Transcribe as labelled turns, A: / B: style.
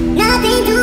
A: Nothing to